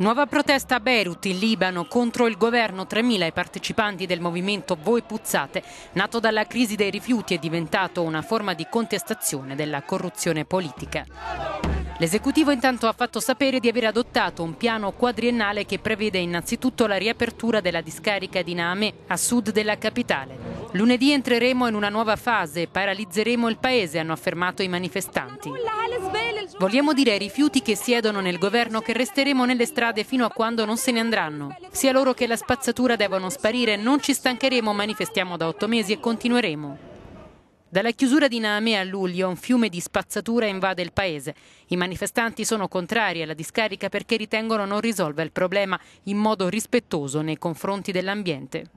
Nuova protesta a Beirut, in Libano, contro il governo. 3.000 i partecipanti del movimento Voi Puzzate, nato dalla crisi dei rifiuti, è diventato una forma di contestazione della corruzione politica. L'esecutivo intanto ha fatto sapere di aver adottato un piano quadriennale che prevede innanzitutto la riapertura della discarica di Naameh a sud della capitale. Lunedì entreremo in una nuova fase, paralizzeremo il paese, hanno affermato i manifestanti. Vogliamo dire ai rifiuti che siedono nel governo che resteremo nelle strade fino a quando non se ne andranno. Sia loro che la spazzatura devono sparire, non ci stancheremo, manifestiamo da otto mesi e continueremo. Dalla chiusura di Naameh a luglio un fiume di spazzatura invade il paese. I manifestanti sono contrari alla discarica perché ritengono non risolva il problema in modo rispettoso nei confronti dell'ambiente.